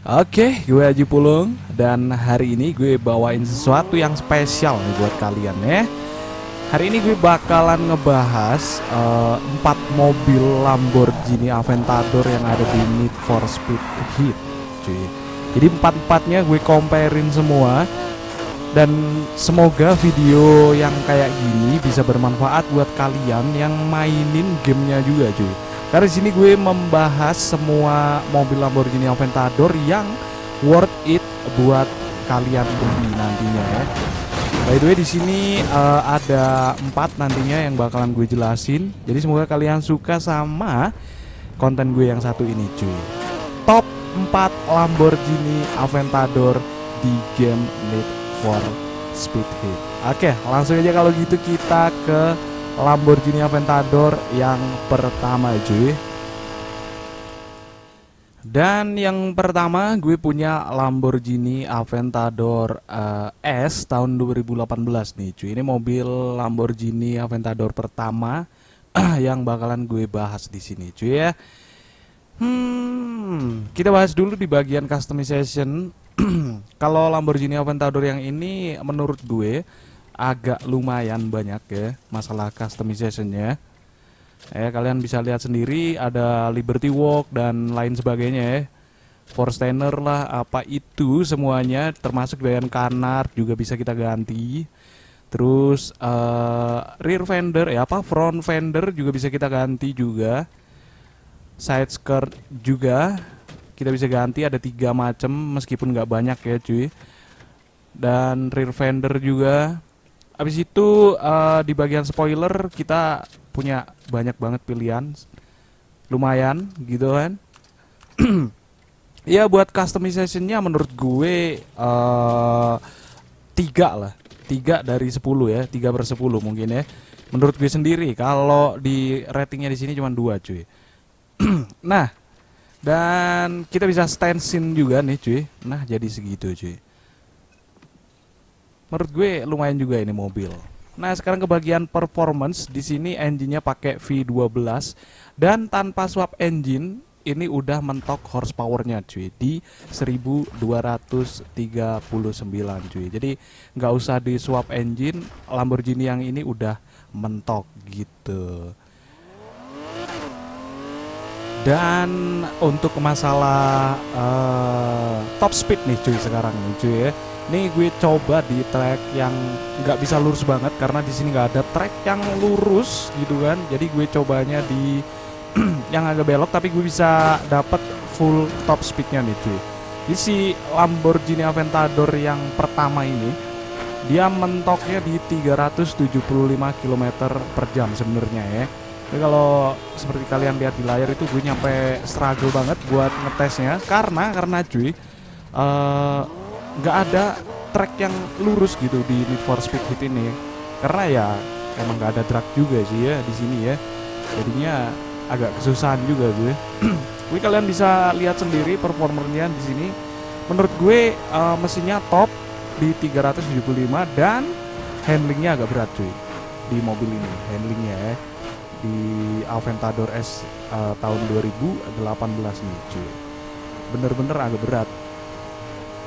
Oke, gue Haji Pulung dan hari ini gue bawain sesuatu yang spesial nih buat kalian ya. Hari ini gue bakalan ngebahas uh, mobil Lamborghini Aventador yang ada di Need for Speed Heat, cuy. Jadi empat-empatnya gue comparein semua dan semoga video yang kayak gini bisa bermanfaat buat kalian yang mainin gamenya juga, cuy. Karena di sini gue membahas semua mobil Lamborghini Aventador yang worth it buat kalian beli nantinya ya. By the way di sini uh, ada empat nantinya yang bakalan gue jelasin. Jadi semoga kalian suka sama konten gue yang satu ini cuy. Top 4 Lamborghini Aventador di game Need for Speed Heat. Oke, langsung aja kalau gitu kita ke Lamborghini Aventador yang pertama cuy. Dan yang pertama gue punya Lamborghini Aventador uh, S tahun 2018 nih cuy. Ini mobil Lamborghini Aventador pertama yang bakalan gue bahas di sini cuy ya. Hmm, kita bahas dulu di bagian customization. Kalau Lamborghini Aventador yang ini menurut gue agak lumayan banyak ya masalah customizationnya. Eh kalian bisa lihat sendiri ada Liberty Walk dan lain sebagainya ya. Forstainer lah apa itu semuanya termasuk bagian kanar juga bisa kita ganti. Terus uh, rear fender ya apa front fender juga bisa kita ganti juga. Side skirt juga kita bisa ganti ada tiga macam meskipun nggak banyak ya cuy. Dan rear fender juga Habis itu uh, di bagian spoiler kita punya banyak banget pilihan. Lumayan gitu kan. ya buat customizationnya menurut gue uh, tiga lah. Tiga dari sepuluh ya. Tiga per sepuluh mungkin ya. Menurut gue sendiri kalau di ratingnya di sini cuma dua cuy. nah dan kita bisa stansin juga nih cuy. Nah jadi segitu cuy menurut gue lumayan juga ini mobil. Nah, sekarang ke bagian performance. Di sini engine-nya pakai V12 dan tanpa swap engine ini udah mentok horsepower-nya cuy di 1239 cuy. Jadi nggak usah di swap engine, Lamborghini yang ini udah mentok gitu. Dan untuk masalah uh, top speed nih cuy sekarang nih cuy ya ini gue coba di track yang nggak bisa lurus banget karena di sini nggak ada track yang lurus gitu kan. Jadi gue cobanya di yang agak belok tapi gue bisa dapat full top speednya nih cuy. Di si Lamborghini Aventador yang pertama ini dia mentoknya di 375 km per jam sebenarnya ya. Jadi kalau seperti kalian lihat di layar itu gue nyampe struggle banget buat ngetesnya karena karena cuy uh, nggak ada track yang lurus gitu di Need for Speed Heat ini. Karena ya emang nggak ada track juga sih ya di sini ya. Jadinya agak kesusahan juga gue gue kalian bisa lihat sendiri performernya di sini. Menurut gue uh, mesinnya top di 375 dan handlingnya agak berat cuy di mobil ini handlingnya ya. Di Aventador S uh, tahun 2018 nih cuy. Bener-bener agak berat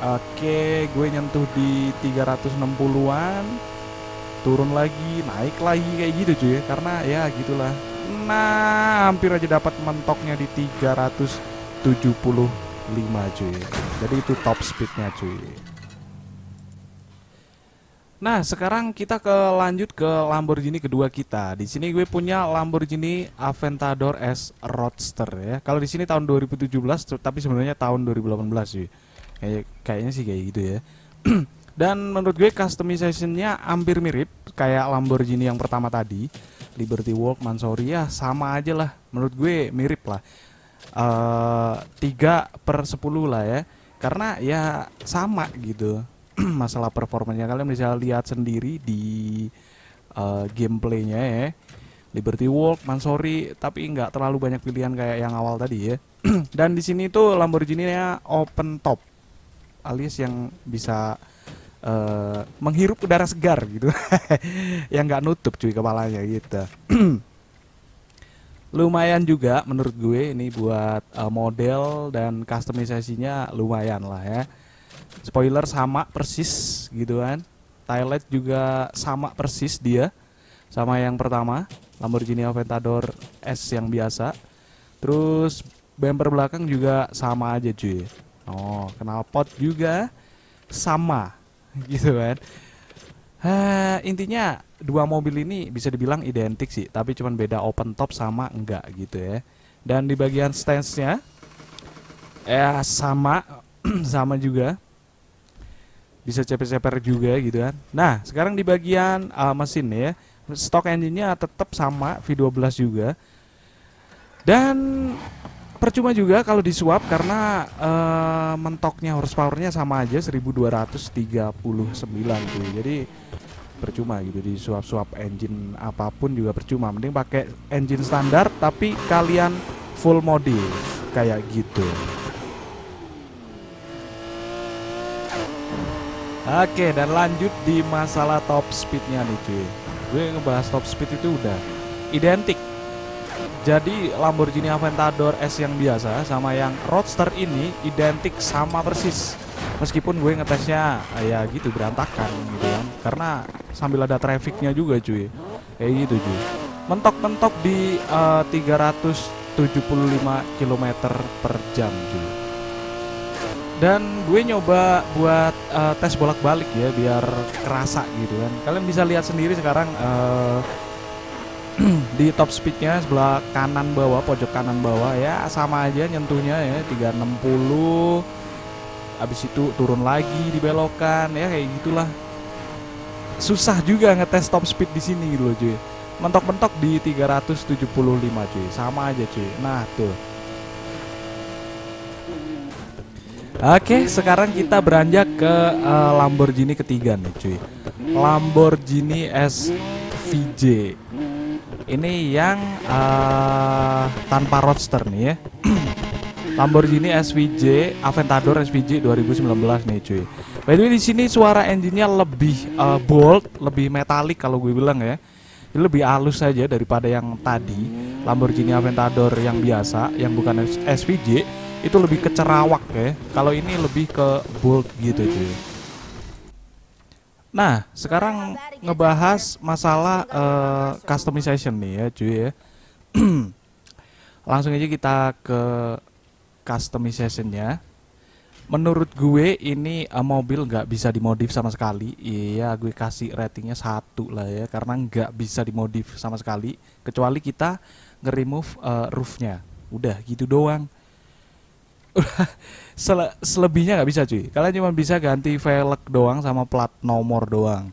Oke, gue nyentuh di 360-an. Turun lagi, naik lagi kayak gitu cuy. Karena ya gitulah. Nah, hampir aja dapat mentoknya di 375 cuy. Jadi itu top speednya cuy. Nah, sekarang kita ke lanjut ke Lamborghini kedua kita. Di sini gue punya Lamborghini Aventador S Roadster ya. Kalau di sini tahun 2017 tapi sebenarnya tahun 2018 sih kayak kayaknya sih kayak gitu ya. Dan menurut gue customizationnya hampir mirip kayak Lamborghini yang pertama tadi Liberty Walk Mansori ya sama aja lah. Menurut gue mirip lah. Uh, eh, 3 per 10 lah ya. Karena ya sama gitu. Masalah performanya. Kalian bisa lihat sendiri di uh, gameplaynya ya. Liberty Walk, Mansori, tapi nggak terlalu banyak pilihan kayak yang awal tadi ya. Dan di sini tuh Lamborghini-nya open top alias yang bisa uh, menghirup udara segar gitu. Yang nggak nutup cuy kepalanya gitu. Lumayan juga menurut gue ini buat uh, model dan customisasinya lumayan lah ya. Spoiler sama persis gitu kan. Taillight juga sama persis dia sama yang pertama Lamborghini Aventador S yang biasa. Terus bumper belakang juga sama aja cuy oh knalpot juga sama gitu kan Uh, intinya dua mobil ini bisa dibilang identik sih, tapi cuma beda open top sama enggak gitu ya. Dan di bagian stance-nya ya sama sama juga. Bisa ceper-ceper juga gitu kan. Nah, sekarang di bagian uh, mesin ya, stok engine-nya tetap sama V12 juga. Dan percuma juga kalau disuap karena uh, mentoknya horsepowernya sama aja 1239 tuh. Jadi percuma gitu di suap-suap engine apa pun juga percuma. Mending pakai engine standar tapi kalian full modif kayak gitu. Oke dan lanjut di masalah top speednya nih cuy. Gue ngebahas top speed itu udah identik Jadi Lamborghini Aventador S yang biasa sama yang Roadster ini identik sama persis. Meskipun gue ngetesnya ya gitu berantakan gitu kan. Karena sambil ada trafficnya juga cuy. Kayak gitu cuy. Mentok-mentok di uh, 375 km per jam cuy. Dan gue nyoba buat uh, tes bolak-balik ya biar kerasa gitu kan. Kalian bisa lihat sendiri sekarang uh, di top speednya sebelah kanan bawah pojok kanan bawah ya sama aja nyentuhnya ya 360 habis itu turun lagi di belokan ya kayak gitulah. Susah juga ngetes top speed di sini gitu loh cuy. Mentok-mentok di 375 cuy. Sama aja cuy. Nah tuh. Oke, sekarang kita beranjak ke uh, Lamborghini ketiga nih, cuy. Lamborghini SVJ. Ini yang uh, tanpa roadster nih ya. Lamborghini SVJ Aventador SVJ 2019 nih cuy. By the way di sini suara engine-nya lebih uh, bold, lebih metalik kalau gue bilang ya. Lebih halus saja daripada yang tadi Lamborghini Aventador yang biasa, yang bukan SVJ itu lebih kecerawak ya. Kalau ini lebih ke bold gitu cuy. Nah, sekarang ngebahas masalah uh, customization nih ya cuy ya. Langsung aja kita ke customizationnya. Menurut gue ini uh, mobil nggak bisa dimodif sama sekali. Iya gue kasih ratingnya satu lah ya karena nggak bisa dimodif sama sekali kecuali kita nge-remove uh, roofnya. Udah gitu doang Sele selebihnya nggak bisa cuy. Kalian cuma bisa ganti velg doang sama plat nomor doang.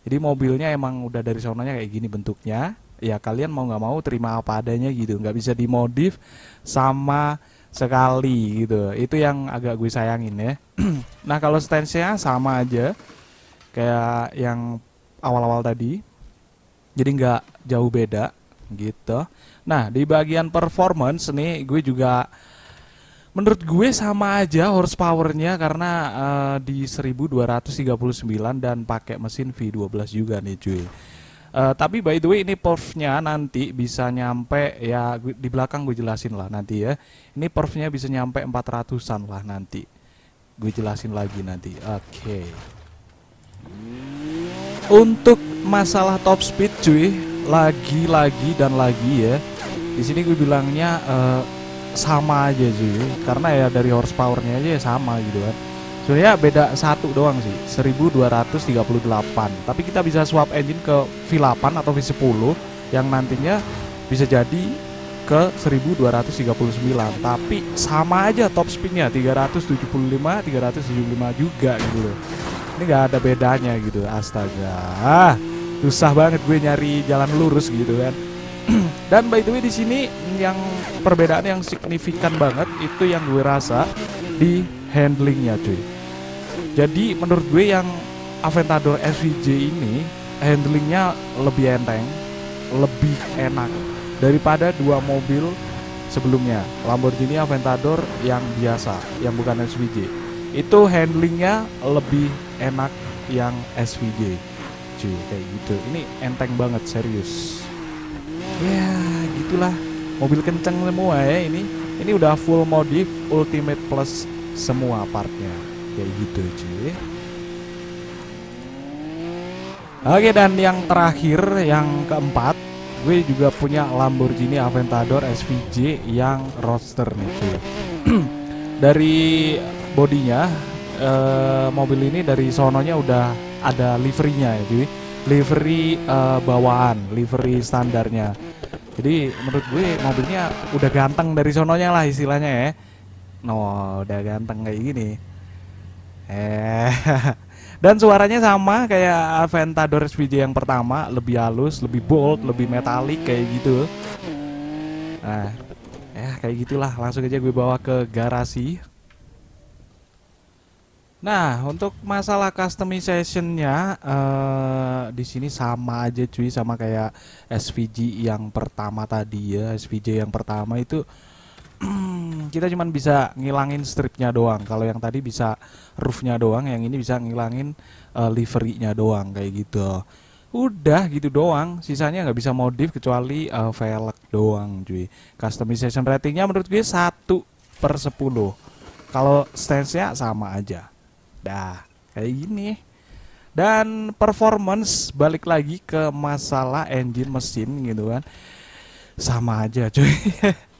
Jadi mobilnya emang udah dari sononya kayak gini bentuknya. Ya kalian mau nggak mau terima apa adanya gitu. Nggak bisa dimodif sama sekali gitu. Itu yang agak gue sayangin ya. Nah kalau stance-nya sama aja kayak yang awal-awal tadi. Jadi nggak jauh beda gitu. Nah di bagian performance nih gue juga menurut gue sama aja horsepowernya karena uh, di 1239 dan pakai mesin V12 juga nih cuy Uh, tapi by the way ini perfnya nanti bisa nyampe ya di belakang gue jelasin lah nanti ya. Ini perfnya bisa nyampe 400-an lah nanti. Gue jelasin lagi nanti. Oke. Okay. Untuk masalah top speed cuy, lagi-lagi dan lagi ya. Di sini gue bilangnya uh, sama aja cuy, karena ya dari horsepowernya aja ya sama gitu kan. Sebenarnya beda satu doang sih 1238 tapi kita bisa swap engine ke V8 atau V10 yang nantinya bisa jadi ke 1239 tapi sama aja top speednya 375 375 juga gitu loh. Ini gak ada bedanya gitu astaga. Ah, susah banget gue nyari jalan lurus gitu kan dan by the way di sini yang perbedaan yang signifikan banget itu yang gue rasa di handlingnya cuy. Jadi menurut gue yang Aventador SVJ ini handlingnya lebih enteng lebih enak daripada dua mobil sebelumnya. Lamborghini Aventador yang biasa yang bukan SVJ itu handlingnya lebih enak yang SVJ cuy kayak gitu. Ini enteng banget serius ya gitulah. Mobil kenceng semua ya ini. Ini udah full modif ultimate plus semua partnya. Kayak gitu cuy. Oke dan yang terakhir yang keempat gue juga punya Lamborghini Aventador SVJ yang roadster nih cuy. Dari bodinya eh, mobil ini dari sononya udah ada liverynya ya cuy livery eh, bawaan livery standarnya jadi menurut gue mobilnya udah ganteng dari sononya lah istilahnya ya no udah ganteng kayak gini eh Dan suaranya sama kayak Aventador SVJ yang pertama, lebih halus, lebih bold, lebih metalik kayak gitu. Nah, ya kayak gitulah. Langsung aja gue bawa ke garasi. Nah, untuk masalah customizationnya uh, di sini sama aja cuy, sama kayak SVG yang pertama tadi ya. SVJ yang pertama itu kita cuma bisa ngilangin stripnya doang. Kalau yang tadi bisa roofnya doang, yang ini bisa ngilangin uh, liverynya doang kayak gitu. Udah gitu doang, sisanya nggak bisa modif kecuali uh, velg doang, cuy. Customization ratingnya menurut gue satu per 10 Kalau stance-nya sama aja. Dah, kayak gini. Dan performance balik lagi ke masalah engine mesin gitu kan. Sama aja, cuy.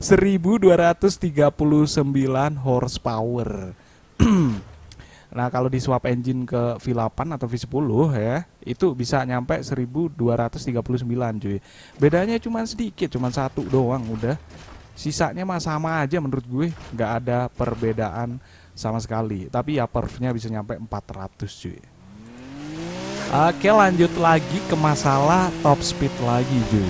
1239 horsepower. nah, kalau di swap engine ke V8 atau V10 ya, itu bisa nyampe 1239 cuy. Bedanya cuma sedikit, cuma satu doang udah. Sisanya mah sama aja menurut gue, nggak ada perbedaan sama sekali. Tapi ya perfnya bisa nyampe 400 cuy. Oke lanjut lagi ke masalah top speed lagi cuy.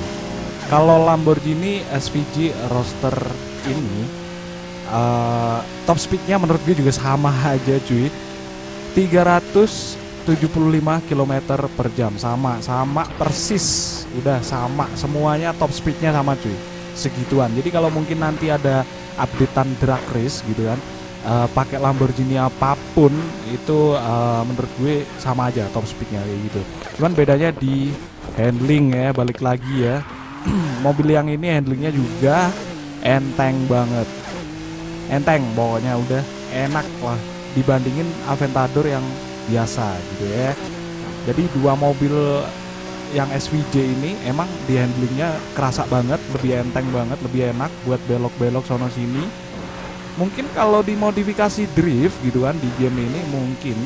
Kalau Lamborghini SVG Roadster ini uh, top speednya menurut gue juga sama aja cuy. 375 km per jam. Sama sama persis. Udah sama. Semuanya top speednya sama cuy. Segituan. Jadi kalau mungkin nanti ada updatean drag race gitu kan uh, pakai Lamborghini apa pun itu uh, menurut gue sama aja top speednya kayak gitu. Cuman bedanya di handling ya balik lagi ya. Mobil yang ini handlingnya juga enteng banget. Enteng pokoknya udah enak lah dibandingin Aventador yang biasa gitu ya. Jadi dua mobil yang SVJ ini emang di handlingnya kerasa banget lebih enteng banget lebih enak buat belok-belok sono sini mungkin kalau dimodifikasi drift gitu kan di game ini mungkin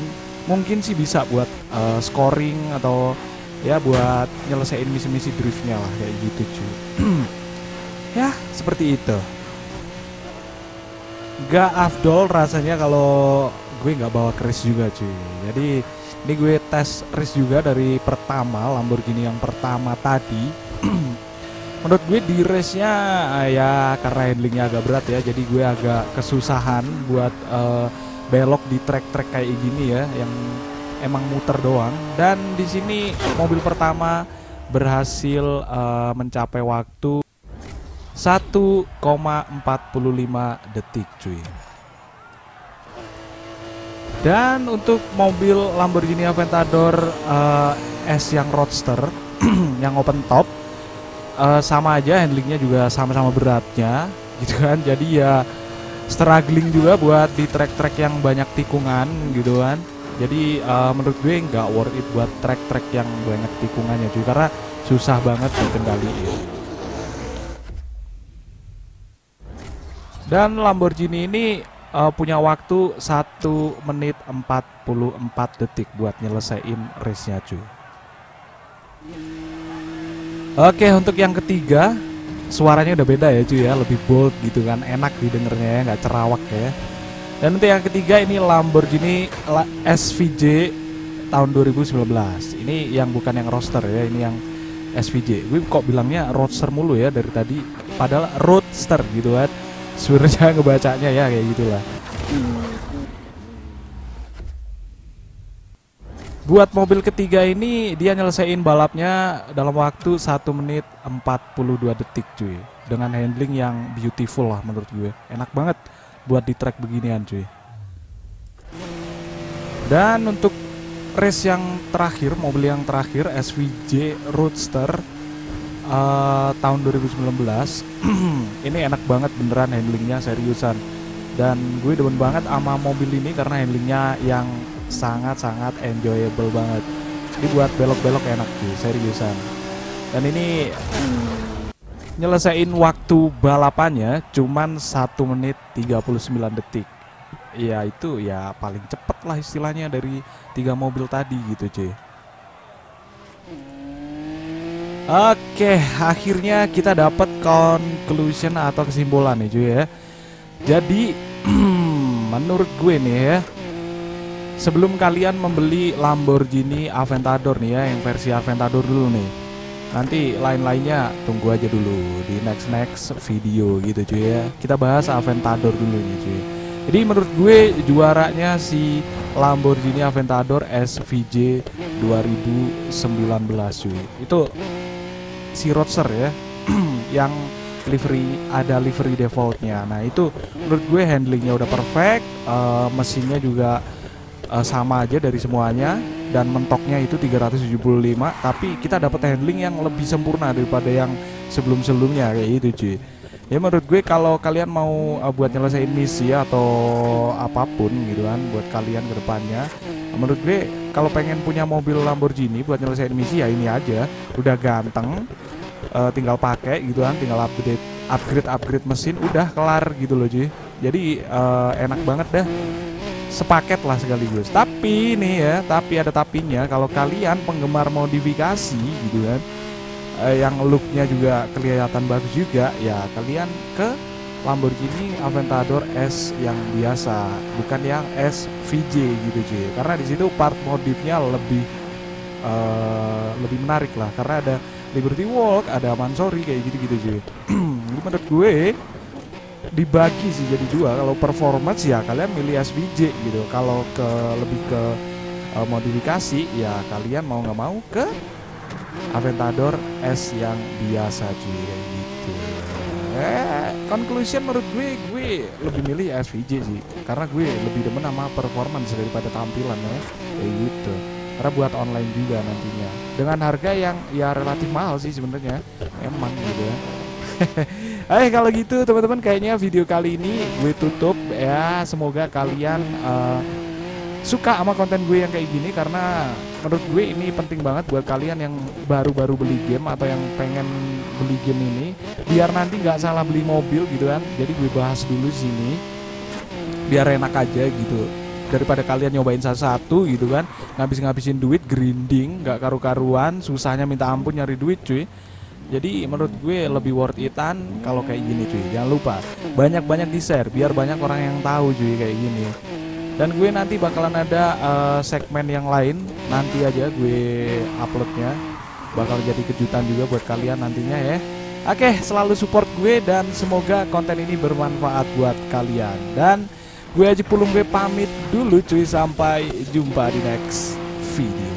mungkin sih bisa buat uh, scoring atau ya buat nyelesain misi-misi driftnya lah kayak gitu cuy. Ya seperti itu. Gak afdol rasanya kalau gue nggak bawa Chris juga cuy. Jadi ini gue tes race juga dari pertama Lamborghini yang pertama tadi menurut gue di race nya ya karena handlingnya agak berat ya jadi gue agak kesusahan buat uh, belok di trek-trek kayak gini ya yang emang muter doang. Dan di sini mobil pertama berhasil uh, mencapai waktu 1,45 detik cuy. Dan untuk mobil Lamborghini Aventador uh, S yang Roadster yang open top uh, sama aja handlingnya juga sama-sama beratnya gitu kan jadi ya struggling juga buat di trek-trek yang banyak tikungan gitu kan jadi uh, menurut gue nggak worth it buat trek-trek yang banyak tikungannya juga karena susah banget dikendaliin. Dan Lamborghini ini uh, punya waktu 1 menit 44 detik buat nyelesain race-nya cuy. Oke untuk yang ketiga suaranya udah beda ya cuy ya lebih bold gitu kan enak didengarnya ya nggak cerawak ya dan untuk yang ketiga ini Lamborghini SVJ tahun 2019. Ini yang bukan yang roadster ya, ini yang SVJ. Gue kok bilangnya roadster mulu ya dari tadi, padahal roadster gitu kan. Sebenarnya ngebacanya ya kayak gitulah. Buat mobil ketiga ini dia nyelesain balapnya dalam waktu 1 menit 42 detik cuy. Dengan handling yang beautiful lah menurut gue. Enak banget buat di track beginian cuy dan untuk race yang terakhir mobil yang terakhir SVJ Roadster uh, tahun 2019 ini enak banget beneran handlingnya seriusan dan gue demen banget sama mobil ini karena handlingnya yang sangat-sangat enjoyable banget. Ini buat belok-belok enak sih seriusan. Dan ini nyelesain waktu balapannya cuman 1 menit 39 detik. Ya itu ya paling cepet lah istilahnya dari tiga mobil tadi gitu cuy Oke, akhirnya kita dapat conclusion atau kesimpulan nih cuy ya. Jadi menurut gue nih ya, sebelum kalian membeli Lamborghini Aventador nih ya, yang versi Aventador dulu nih. Nanti lain-lainnya tunggu aja dulu di next next video gitu cuy ya. Kita bahas Aventador dulu nih cuy. Jadi menurut gue juaranya si Lamborghini Aventador SVJ 2019 cuy. Itu si Roadster ya yang livery ada livery defaultnya nah itu menurut gue handlingnya udah perfect uh, mesinnya juga uh, sama aja dari semuanya dan mentoknya itu 375 tapi kita dapat handling yang lebih sempurna daripada yang sebelum-sebelumnya kayak gitu cuy. Ya menurut gue kalau kalian mau uh, buat nyelesain misi atau apa pun gitu kan buat kalian ke depannya menurut gue kalau pengen punya mobil Lamborghini buat nyelesain misi ya ini aja. Udah ganteng uh, tinggal pakai gitu kan tinggal update upgrade upgrade mesin udah kelar gitu loh cuy. Jadi uh, enak banget dah sepaket lah sekaligus tapi nih ya tapi ada tapinya kalau kalian penggemar modifikasi gitu kan uh, yang looknya juga kelihatan bagus juga ya kalian ke Lamborghini Aventador S yang biasa, bukan yang SVJ gitu cuy. Karena di situ part modifnya lebih uh, lebih menarik lah karena ada Liberty Walk, ada Mansori kayak gitu-gitu cuy. menurut gue dibagi sih jadi dua. Kalau performance ya kalian milih SVJ gitu. Kalau ke lebih ke uh, modifikasi ya kalian mau nggak mau ke Aventador S yang biasa cuy gitu. Eh, conclusion menurut gue gue lebih milih SVJ sih karena gue lebih demen sama performance daripada tampilan ya kayak gitu karena buat online juga nantinya dengan harga yang ya relatif mahal sih sebenarnya emang gitu ya Eh kalau gitu teman-teman kayaknya video kali ini gue tutup ya. Semoga kalian uh, suka sama konten gue yang kayak gini karena menurut gue ini penting banget buat kalian yang baru-baru beli game atau yang pengen beli game ini. Biar nanti nggak salah beli mobil gitu kan. Jadi gue bahas dulu sini. Biar enak aja gitu. Daripada kalian nyobain satu-satu gitu kan. Ngabis-ngabisin duit grinding nggak karu-karuan susahnya minta ampun nyari duit cuy jadi menurut gue lebih worth itan kalau kayak gini cuy. Jangan lupa. Banyak-banyak di share biar banyak orang yang tahu cuy kayak gini. Dan gue nanti bakalan ada uh, segmen yang lain. Nanti aja gue uploadnya. Bakal jadi kejutan juga buat kalian nantinya ya. Oke selalu support gue dan semoga konten ini bermanfaat buat kalian. Dan gue aja pulung gue pamit dulu cuy. Sampai jumpa di next video